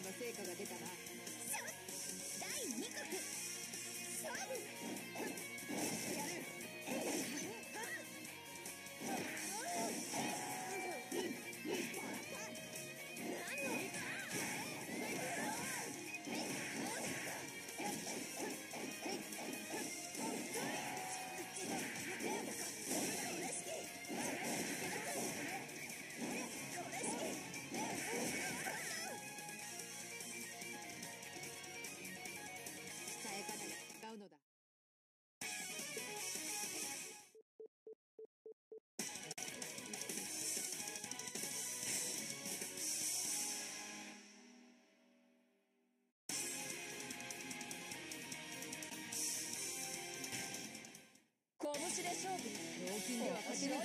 の成果が出たな第2国。勝負私の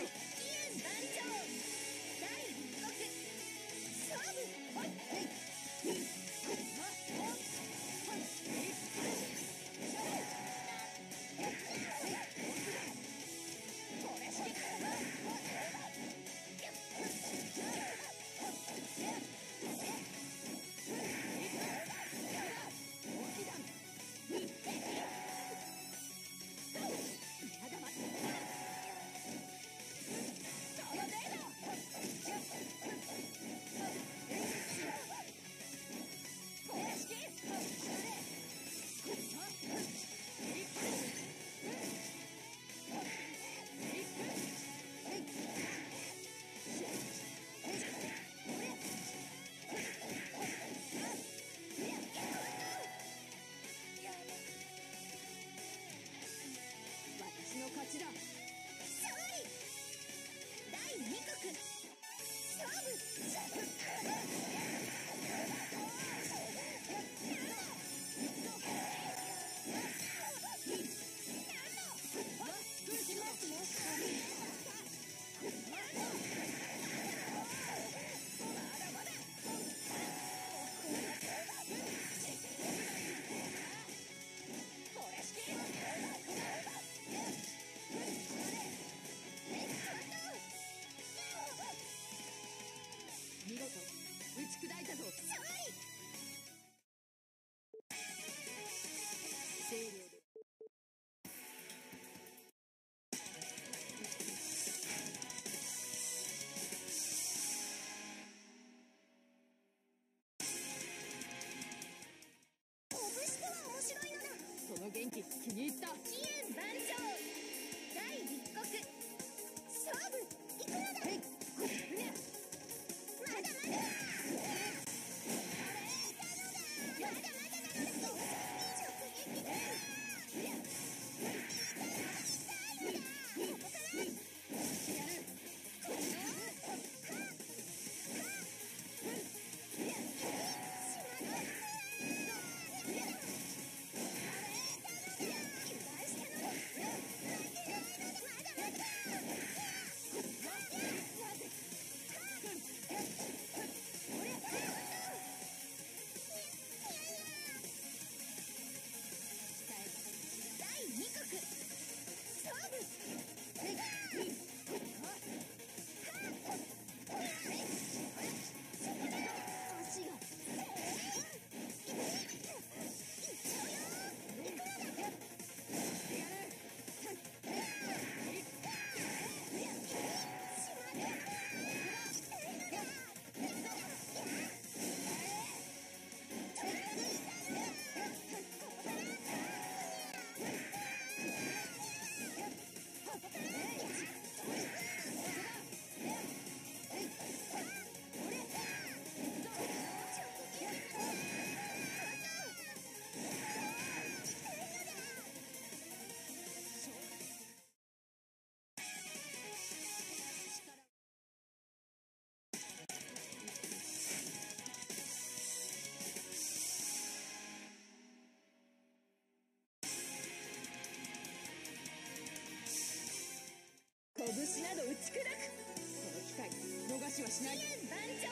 私など打ち砕く。この機会逃しはしない。万丈。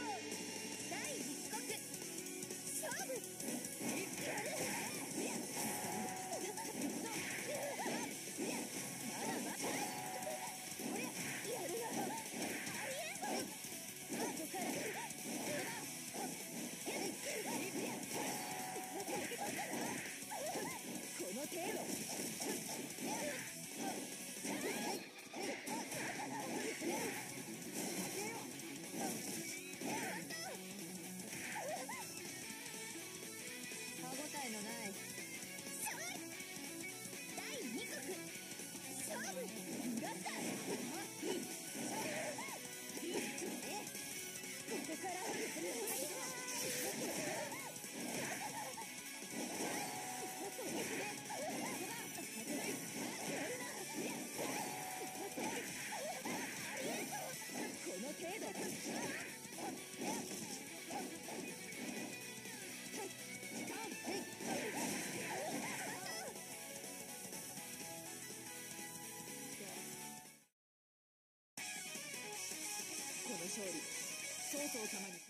第１刻。勝負。いく様に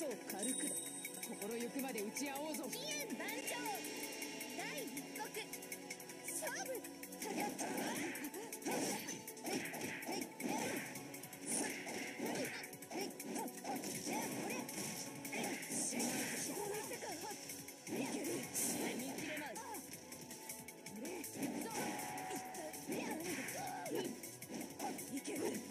そう軽くだ。心ゆくまで打ち合おうぞ。万丈第一刻勝負はいける。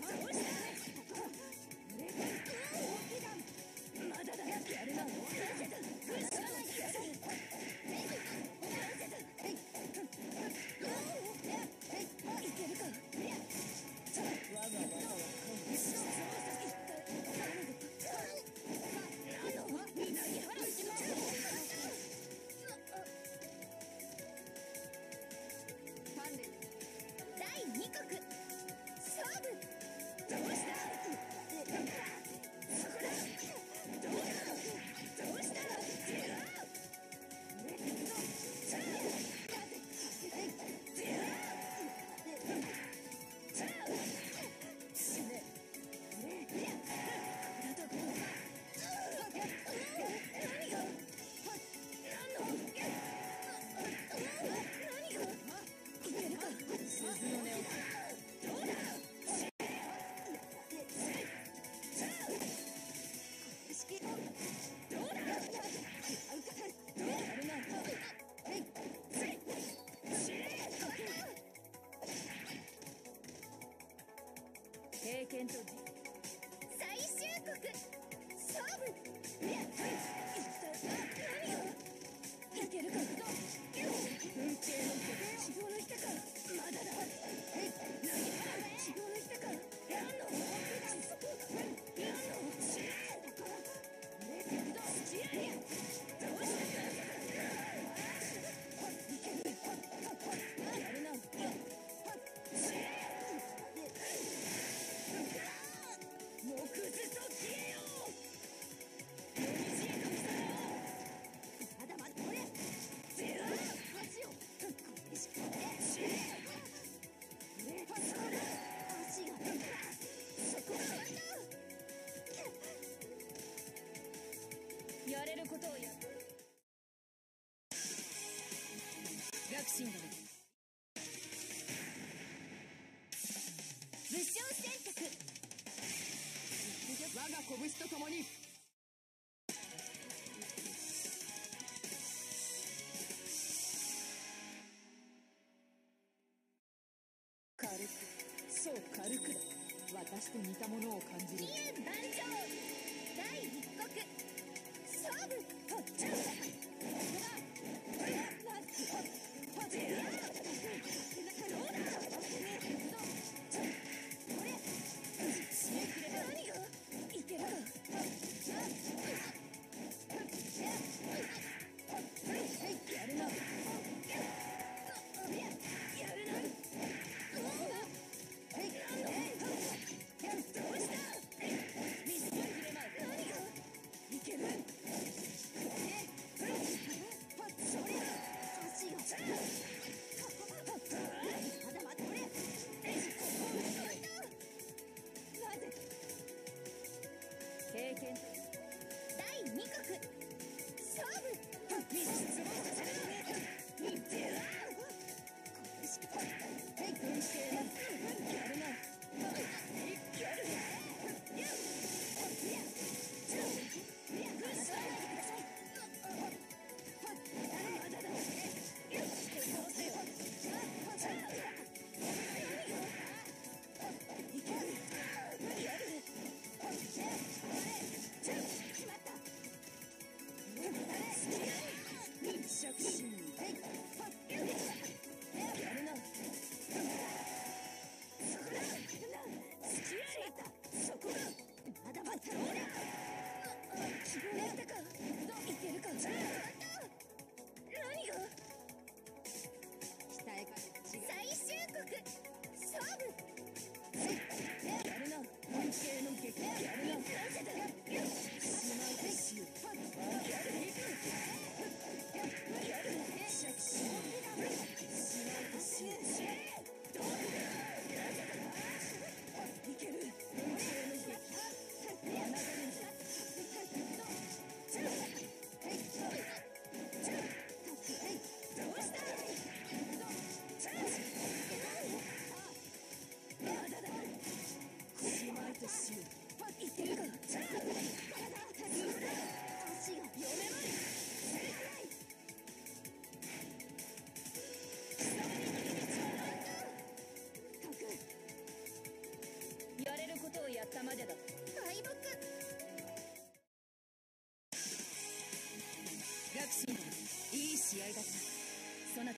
やれることをやる学信だね